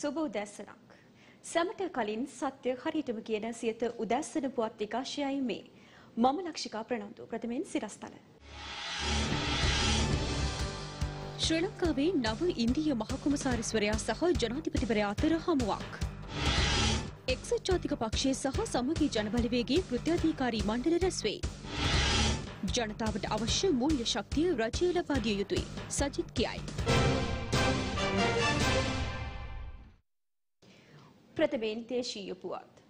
ආයුබෝවන් සුබ උදැසනක්. සැමට කලින් සත්‍ය හරියටම කියන සියත උදැසන පුවත් විකාශයයි මේ. මම ලක්ෂිකා ප්‍රනන්දු ප්‍රථමයෙන් සිරස්තල. ශ්‍රී ලංකාවේ නව ඉන්දිය මහකුමසාරිස්වරයා සහ ජනාධිපතිවරයා අතර හමුවක්. එක්සත් ජාතික පක්ෂය සහ සමගී ජනබලවේගේ කෘත්‍යාධිකාරී මණ්ඩල රැස්වෙයි. ජනතාවට අවශ්‍ය මූල්‍ය ශක්තිය රජය ලබා දිය යුතුයි. සජිත් කියයි. ප්‍රථමයෙන් දේශීය පුවත්.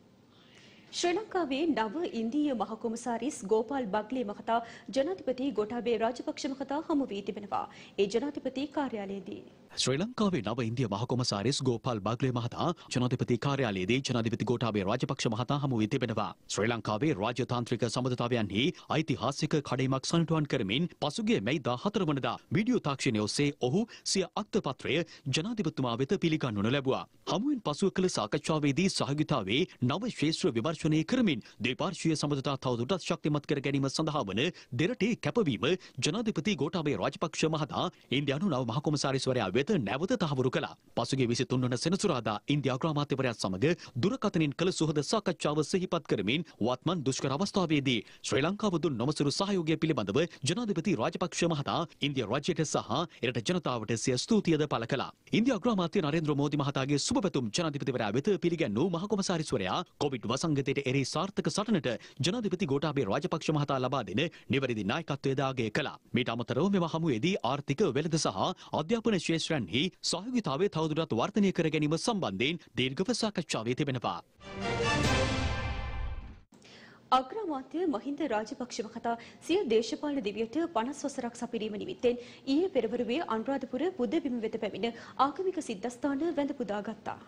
ශ්‍රී ලංකාවේ නව ඉන්දීය මහකොමසාරිස් ගෝපාල් බග්ලේ මහතා ජනාධිපති ගොටාබේ රාජපක්ෂ මහතා හමු වී තිබෙනවා. ඒ ජනාධිපති කාර්යාලයේදී. ශ්‍රී ලංකාවේ නව ඉන්දිය මහකොමසාරිස් ගෝපාල් බග්ලේ මහතා ජනාධිපති කාර්යාලයේදී ජනාධිපති ගෝඨාභය රාජපක්ෂ මහතා හමු වී තිබෙනවා. ශ්‍රී ලංකාවේ රාජ්‍යතාන්ත්‍රික සම්බන්ධතාවයන්හි ඓතිහාසික කඩයිමක් සනිටුවන් කරමින් පසුගිය මැයි 14 වනදා වීඩියෝ තාක්ෂණය ඔස්සේ ඔහු සිය අක්තපත්‍රය ජනාධිපතිතුමා වෙත පිළිගන්වනු ලැබුවා. හමුවෙන් පසුව කළ සාකච්ඡාවේදී සහභාගීතාවේ නව ශ්‍රේෂ්ඨ විමර්ශනය කරමින් දෙපාර්ශ්වීය සම්බන්ධතා තවදුරටත් ශක්තිමත් කර ගැනීම සඳහා වන දෙරටේ කැපවීම ජනාධිපති ගෝඨාභය රාජපක්ෂ මහතා ඉන්දියානු නව මහකොමසාරිස්වරයා වෙත නැවත තහවුරු කළා. පසුගිය 23 වන සෙනසුරාදා ඉන්දියා අග්‍රාමාත්‍යවරයා සමග දුරකථනින් කළ සුහද සාකච්ඡාව සිහිපත් කරමින් වත්මන් දුෂ්කර අවස්ථාවේදී ශ්‍රී ලංකාව දුන් නොමසුරු සහයෝගය පිළිබඳව ජනාධිපති රාජපක්ෂ මහතා ඉන්දියා රාජ්‍යයට සහ එරට ජනතාවට සිය ස්තුතියද පළ කළා. ඉන්දියා අග්‍රාමාත්‍ය නරේන්ද්‍ර මෝදි මහතාගේ සුබපැතුම් ජනාධිපතිවරයා වෙත පිළිගැන්වූ මහකොමසාරිස්වරයා කොවිඩ් වසංගතයට එරෙහි සාර්ථක සටනට ජනාධිපති ගෝඨාභය රාජපක්ෂ මහතා ලබා දෙන නිවැරදි නායකත්වය දාගය කළා. මීට අමතරව මෙම හමුවේදී ආර්ථික වෙළඳ සහ අධ්‍යාපන ශ්‍රේෂ්ඨයන්හි සහයෝගීතාවය තවදුරටත් වර්ධනය කර ගැනීම සම්බන්ධයෙන් දීර්ඝව සාකච්ඡා වී තිබෙනවා. අග්‍රාමාත්‍ය මහින්ද රාජපක්ෂ මහතා සිය දේශපාලන දිවියට 50 වසරක් සපිරීම නිමිත්තෙන් ඊයේ පෙරවරුවේ අනුරාධපුර බුද්ධ බිම වෙත පැමිණ ආගමික සිද්ධස්ථාන වැඳ පුදා ගත්තා.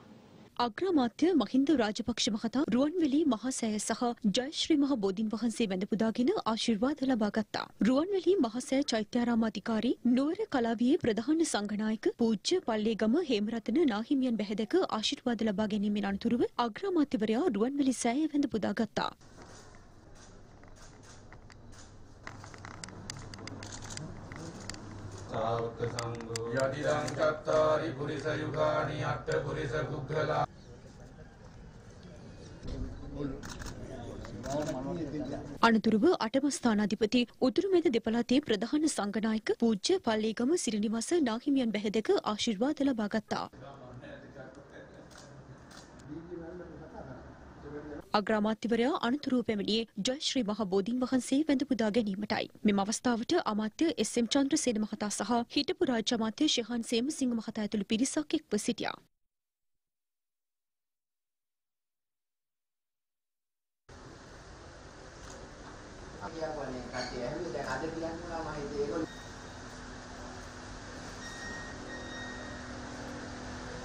අග්‍රාමාත්‍ය මහින්ද රාජපක්ෂ මහතා රුවන්වැලි මහසෑය සහ ජයශ්‍රී මහ බෝධීන් වහන්සේ වැඳ පුදාගෙන ආශිර්වාද ලබා ගත්තා. රුවන්වැලි මහසෑය චෛත්‍යාරාමාධිකාරී නුවර කලාවියේ ප්‍රධාන සංඝනායක පූජ්‍ය පල්ලේගම හේමරතන නාහිමියන් බැහැදක ආශිර්වාද ලබා ගැනීමෙන් අනතුරුව අග්‍රාමාත්‍යවරයා රුවන්වැලි සෑය වැඳ පුදා සාවක සංඝෝ යදිදං චත්තාරි පුරිස යුගානි අට්ඨ පුරිස පුද්ගලා අනතුරුව අටම ස්ථානාධිපති උතුරුමැද දෙපළාතේ ප්‍රධාන සංඝනායක පූජ්‍ය පල්ලේගම සිරිනිවස නාහිමියන් බැහැදක ආශිර්වාද ලබා ගත්තා. අග්‍රාමාත්‍යවරයා අනතුරුව පැමිණියේ ජයශ්‍රී මහ බෝධීන් වහන්සේ වැඳ පුදා ගැනීමටයි. මෙම අවස්ථාවට අමාත්‍ය එස්.එම්. චන්ද්‍රසේන මහතා සහ හිටපු රාජ්‍ය අමාත්‍ය ශිහාන් සේමසිංහ මහතා ඇතුළු පිරිසක් එක්ව සිටියා. කියවනේ කට්ටිය ඇහුවේ දැන් අද කියන්නවා මම හිතේ ඒගොල්ලෝ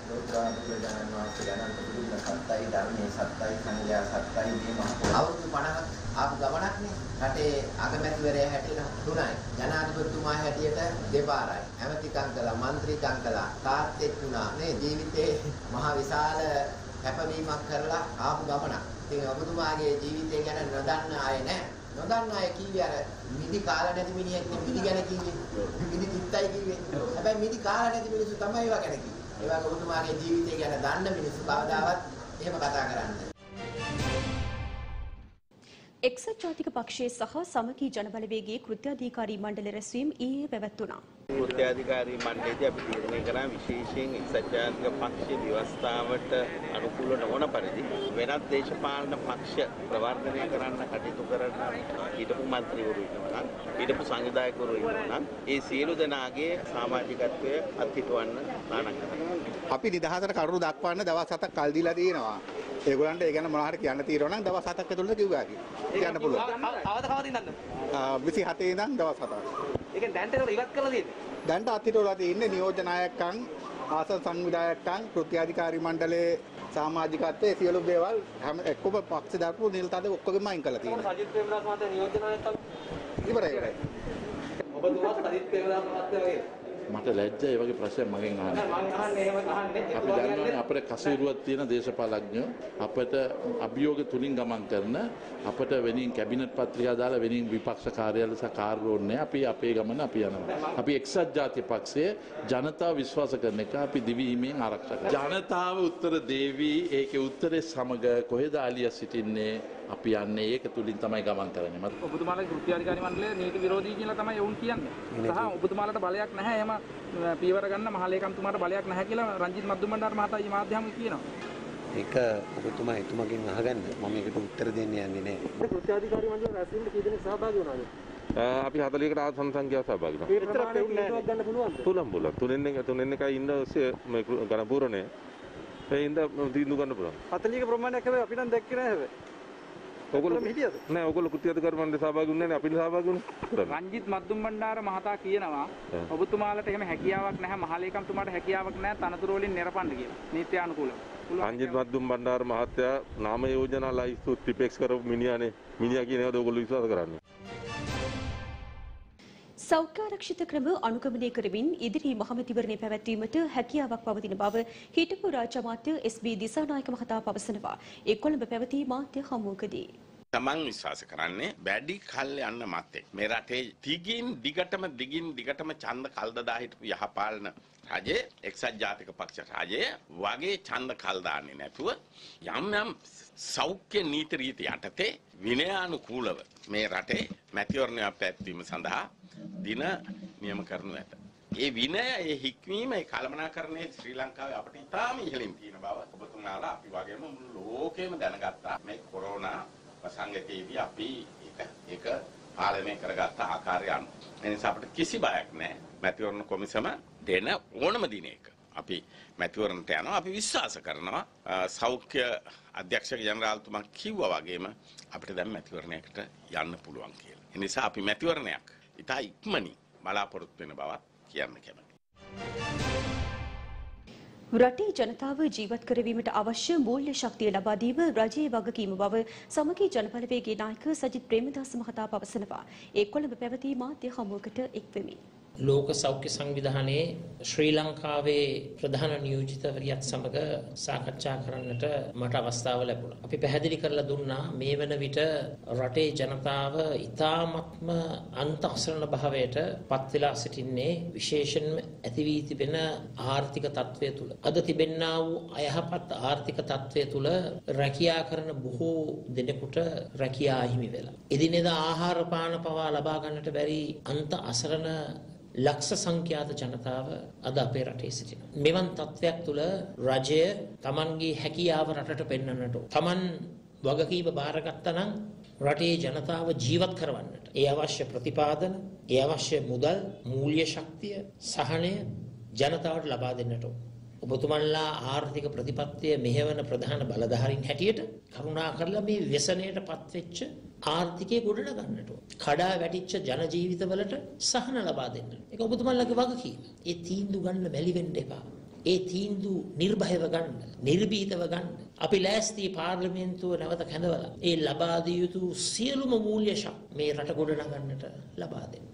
ලෝකා බුදුරජාණන් වහන්සේ අනන්ත බුදුන් සත්‍යයි ධර්මයේ සත්‍යයි සංඝයා සත්‍යයි මේ මහත්කම අවුරුදු 50ක් ආපු ගමනක් නේ රටේ අගමැතිවරයා හැටියට තුනයි ජනාධිපතිතුමා හැටියට දෙපාරයි. ඇමතිකම් කළා മന്ത്രിකම් කළා තාත්තෙක් වුණා නේ ජීවිතේ මහ විශාල කැපවීමක් කරලා ආපු ගමනක්. ඉතින් ඔබතුමාගේ ජීවිතය ගැන නොදන්න අය නැහැ නොදන්න අය කිව්වේ අර මිදි කාලා නැති මිනිහෙක් මිදි ගැන කිව්වේ මිදි තිත්තයි කිව්වේ හැබැයි මිදි කාලා නැති මිනිස්සු තමයි ඒවා ගැන කිව්වේ ඒ වගේ ඔබතුමාගේ ජීවිතය ගැන දන්න මිනිස්සු කවදාවත් එහෙම කතා කරන්නේ. එක්සත් ජාතික පක්ෂයේ සහ සමගී ජනබලවේගයේ කෘත්‍යාධිකාරී මණ්ඩල රැස්වීම ඊයේ පැවැත්වුණා. කෘත්‍යාධිකාරී මණ්ඩලයේදී අපි තීරණය කරා විශේෂයෙන් එක්සත් ජාතික පක්ෂයේ ව්‍යවස්ථාවට අනුකූල නොවන පරිදි වෙනත් දේශපාලන පක්ෂ ප්‍රවර්ධනය කරන්න කටයුතු කරන හිටපු මන්ත්‍රීවරු ඉන්නවා නම් හිටපු සංවිධායකවරු ඉන්නවා නම් ඒ සියලු දෙනාගේ සමාජිකත්වය අත්හිටවන්න නානක්. අපි නිදහසට කරුණු දක්වන්න දවස් හතක් කල් දීලා තියෙනවා. ඒගොල්ලන්ට ඒ ගැන මොනවා හරි කියන්න තියෙනවා නම් දවස් හතක් ඇතුළත කිව්වා කියලා. කියන්න පුළුවන්. කවද කවද ඉන්නද? 27 ඉඳන් දවස් හතක්. ඒකෙන් දැන්ට ඒක ඉවත් කරලා තියෙන්නේ. දැන්ට අත්හිටවලා තියෙන්නේ නියෝජ්‍ය නායකයන් ආසන සංවිධායකයන් කෘත්‍යාධිකාරී මණ්ඩලයේ සමාජිකත්වයේ සියලු දේවල් හැම එක්කම පක්ෂ දක්වපු නිලතද ඔක්කොගෙම අයින් කරලා තියෙනවා. සජිත් ප්‍රේමදාස මහතා නියෝජනය කළා. ඉවරයි ඉවරයි. ඔබතුමා සජිත් ප්‍රේමදාස මහත්තයා වගේ මට ලැජ්ජා ඒ වගේ ප්‍රශ්නයක් මගෙන් අහන්න. මම අහන්නේ එහෙම අහන්නේ අපි දන්නවනේ අපේ කසීරුවක් තියෙන දේශපාලඥයෝ අපට අභියෝග තුලින් ගමන් කරන අපට වෙනින් කැබිනට් පත්‍රිකා දාලා වෙනින් විපක්ෂ කාර්යාලය සහ කාර්යෝන්නේ අපි අපේ ගමන අපි යනවා. අපි එක්සත් ජාතික පක්ෂයේ ජනතාව විශ්වාස කරන එක අපි දිවිහිමෙන් ආරක්ෂා කරනවා. ජනතාව උත්තර දේවි ඒකේ උත්තරේ සමග කොහෙද ආලිය සිටින්නේ අපි යන්නේ ඒක තුලින් තමයි ගමන් කරන්නේ. ඔබතුමාලගේ කෘත්‍යාධිකාරී මණ්ඩලය නීති විරෝධී කියලා තමයි ඔවුන් කියන්නේ. සහ ඔබතුමාලට බලයක් නැහැ එහෙම පීවර ගන්න මහලේකම්තුමාට බලයක් නැහැ කියලා රංජිත් මද්දුම්බණ්ඩාර මහතා ඊ මාධ්‍යම කියනවා. ඒක ඔබතුමා එතුමගෙන් අහගන්න මම ඒකට උත්තර දෙන්න යන්නේ නැහැ. කෘත්‍යාධිකාරී මණ්ඩලය රැස්වීමට කී දෙනෙක් සහභාගී වුණාද? අපි 40කට ආසන්න සංඛ්‍යාව සහභාගී වෙනවා. ඒ ප්‍රමාණයට තීන්දුවක් ගන්න පුළුවන්ද? පුළුවන් පුළුවන්. තුනෙන් එක තුනෙන් එකයි ඉන්න මේ ගණන් පූරණය. ඒ ඉඳ තීන්දුව ගන්න පුළුවන්. 40ක ප්‍රමාණයක් හැබැයි අපි නම් දැක්කේ නැහැ හැබැයි. ඔක්කොම හිටියද? නෑ ඔයගොල්ලෝ කෘත්‍යාධිකාරී මණ්ඩලේ සහභාගී වුණේ නැහැ. අපි සහභාගී වුණේ. රංජිත් මද්දුම්බණ්ඩාර මහතා කියනවා. ඔබතුමාලට එහෙම හැකියාවක් නැහැ මහලේකම්තුමාට හැකියාවක් නැහැ තනතුරු වලින් නිරපන්න කියලා. නීත්‍යානුකූලව. රංජිත් මද්දුම් බණ්ඩාර මහත්තයා නාම යෝජනා ලයිස්තු ත්‍රිපෙක්ස් කරපු මිනිහානේ. මිනිහා කියන ඒවාද ඔයගොල්ලෝ විශ්වාස කරන්නේ. සෞඛ්‍යාරක්ෂිත ක්‍රම අනුගමනය කරමින් ඉදිරි මහමැතිවරණය පැවැත්වීමට හැකියාවක් පවතින බව හිටපු රාජ්‍ය අමාත්‍ය එස්.බී. දිසානායක මහතා පවසනවා. ඒ කොළඹ පැවති මාධ්‍ය හමුවකදී. තමන් විශ්වාස කරන්නේ වැඩි කල් යන්න මත්තේ මේ රටේ දිගින් දිගටම දිගින් දිගටම ඡන්ද කල්දදා හිටපු යහපාලන රජයේ එක්සත් ජාතික පක්ෂ රජයේ වගේ ඡන්ද කල් දාන්නේ නැතුව යම් යම් සෞඛ්‍ය නීති රීති යටතේ විනයානුකූලව මේ රටේ මැතිවරණය පැවැත්වීම සඳහා දින නියම කරනු ඇත. ඒ විනය ඒ හික්මීම ඒ කළමනාකරණයේ ශ්‍රී ලංකාවේ අපිට ඉතාම ඉහළින් තියෙන බව ඔබතුමාලා අපි වගේම මුළු ලෝකෙම දැනගත්තා මේ කොරෝනා සංගතයේදී අපි ඒක ඒක පාලනය කරගත්ත ආකාරය අනුව. ඒ නිසා අපිට කිසි බයක් නැහැ. මැතිවරණ කොමිසම දෙන ඕනම දිනයක අපි මැතිවරණට යනවා අපි විශ්වාස කරනවා අ, සෞඛ්‍ය අධ්‍යක්ෂක ජනරාල්තුමා කිව්වා වගේම අපිට දැන් මැතිවරණයකට යන්න පුළුවන් කියලා. ඒ නිසා අපි මැතිවරණයක් ඉතා ඉක්මනින් බලාපොරොත්තු වෙන බවත් කියන්න කැමතියි. රටේ ජනතාව ජීවත් කරවීමට අවශ්‍ය මූල්‍ය ශක්තිය ලබා දීම රජයේ වගකීම බව සමගී ජනබලවේගයේ නායක සජිත් ප්‍රේමදාස මහතා පවසනවා. ඒ කොළඹ පැවති මාධ්‍ය හමුවකට එක්වෙමින්. ලෝක සෞඛ්‍ය සංවිධානයේ ශ්‍රී ලංකාවේ ප්‍රධාන නියෝජිතවරියත් සමග සාකච්ඡා කරන්නට මට අවස්ථාව ලැබුණා. අපි පැහැදිලි කරලා දුන්නා මේ වන විට රටේ ජනතාව ඉතාමත්ම අන්ත අසරණ භාවයට පත් වෙලා සිටින්නේ විශේෂයෙන්ම ඇති වී තිබෙන ආර්ථික තත්ත්වය තුළ. අද තිබෙන්නා වූ අයහපත් ආර්ථික තත්ත්වය තුළ රැකියා කරන බොහෝ දෙනෙකුට රැකියා අහිමි වෙලා. එදිනෙදා ආහාර පාන පවා ලබා ගන්නට බැරි අන්ත අසරණ ලක්ෂ සංඛ්‍යාත ජනතාව අද අපේ රටේ සිටිනවා. මෙවන් තත්ත්වයක් තුළ රජය Tamanගේ හැකියාව රටට පෙන්වන්නට ඕන. Taman වගකීම බාරගත්තා නම් රටේ ජනතාව ජීවත් කරවන්නට ඒ අවශ්‍ය ප්‍රතිපාදන, ඒ අවශ්‍ය මුදල්, මූල්‍ය ශක්තිය, සහනය ජනතාවට ලබා දෙන්නට ඕන. ඔබතුමන්ලා ආර්ථික ප්‍රතිපත්තිය මෙහෙවන ප්‍රධාන බලධාරීන් හැටියට කරුණා කරලා මේ ව්‍යසනයට පත්වෙච්ච ආර්ථිකය ගොඩනගන්නට ඕන. කඩා වැටිච්ච ජන ජීවිතවලට සහන ලබා දෙන්න. ඒක ඔබතුමන්ලාගේ වගකීම. ඒ තීන්දුව ගන්න මැලි වෙන්න එපා. ඒ තීන්දුව නිර්භයව ගන්න, නිර්භීතව ගන්න. අපි ලෑස්ති පාර්ලිමේන්තුව නැවත කැඳවලා ඒ ලබා දිය යුතු සියලුම මූල්‍ය ශක්තිය මේ රට ගොඩනගන්නට ලබා දෙන්න.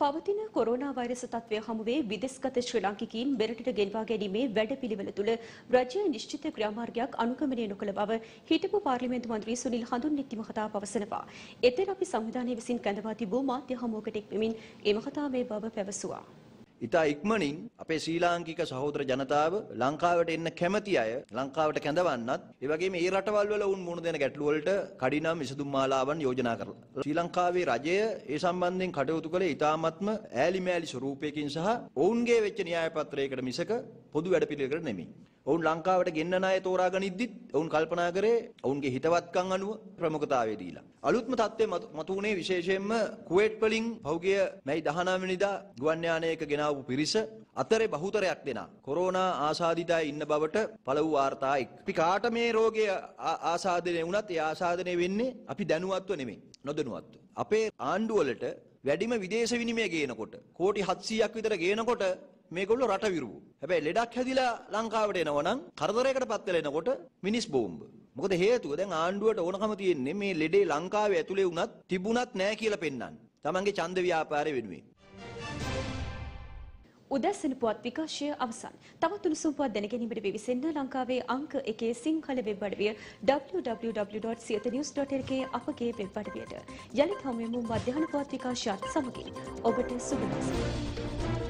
පවතින කොරෝනා වෛරස තත්ත්වය හමුවේ විදෙස්ගත ශ්‍රී ලාංකිකයින් මෙරටට ගෙන්වා ගැනීමේ වැඩපිළිවෙල තුළ රජය නිශ්චිත ක්‍රියාමාර්ගයක් අනුගමනය නොකළ බව හිටපු පාර්ලිමේන්තු මන්ත්‍රී සුනිල් හඳුන්නිත්ති මහතා පවසනවා. එතෙර අපි සංවිධානය විසින් කැඳවා තිබූ මාධ්‍ය හමුවකට එක්වෙමින් ඒ මහතා මේ බව පැවසුවා. ඉතා ඉක්මනින් අපේ ශ්‍රී ලාංකික සහෝදර ජනතාව ලංකාවට එන්න කැමති අය ලංකාවට කැඳවන්නත් ඒ වගේම ඒ රටවල් වල වුන් මුහුණ දෙන ගැටලු වලට කඩිනම් විසඳුම් මාලාවන් යෝජනා කරලා ශ්‍රී ලංකාවේ රජය ඒ සම්බන්ධයෙන් කටයුතු කළේ ඉතාමත්ම ඈලි මෑලි ස්වරූපයකින් සහ ඔවුන්ගේ වෙච්ච න්‍යාය පත්‍රයකට මිසක පොදු වැඩපිළිවෙලකට නෙමෙයි. ඔවුන් ලංකාවට ගෙන්නන අය තෝරාගනිද්දිත් ඔවුන් කල්පනා කරේ ඔවුන්ගේ හිතවත්කම් අනුව ප්‍රමුඛතාවය දීලා. අලුත්ම තත්ත්වය මතු වුණේ විශේෂයෙන්ම කුවේට් වලින් පහුගිය මැයි 19 වෙනිදා ගුවන් යානයක ගෙනාවු පිරිස අතරේ බහුතරයක් දෙනා කොරෝනා ආසාදිතයි ඉන්න බවට පළ වූ වාර්තා එක්. අපි කාට මේ රෝගය ආසාදනය වුණත් ඒ ආසාදනය වෙන්නේ අපි දැනුවත්ව නෙමෙයි නොදැනුවත්ව. අපේ ආණ්ඩුවලට වැඩිම විදේශ විනිමය ගේනකොට කෝටි 700ක් විතර ගේනකොට මේගොල්ලෝ රට විරුවු. හැබැයි ලෙඩක් හැදිලා ලංකාවට එනවනම් කරදරයකට පත් වෙලා එනකොට මිනිස් බෝම්බ. මොකද හේතුව දැන් ආණ්ඩුවට ඕනකම තියෙන්නේ මේ ලෙඩේ ලංකාවේ ඇතුලේ වුණත් තිබුණත් නැහැ කියලා පෙන්වන්න. Tamange ඡන්ද ව්‍යාපාරය වෙනුවෙන්. උදැසන පුවත් විකාශය අවසන්. තවත් උණුසුම් පුවත් දැනගැනීමට විවිසෙන්න ලංකාවේ අංක එකේ සිංහල වෙබ් අඩවිය www.siyanews.lk අපගේ වෙබ් අඩවියට. යළිත් හමුවෙමු මධ්‍යහන පුවත් විකාශයත් සමගින්. ඔබට සුබ දවසක්.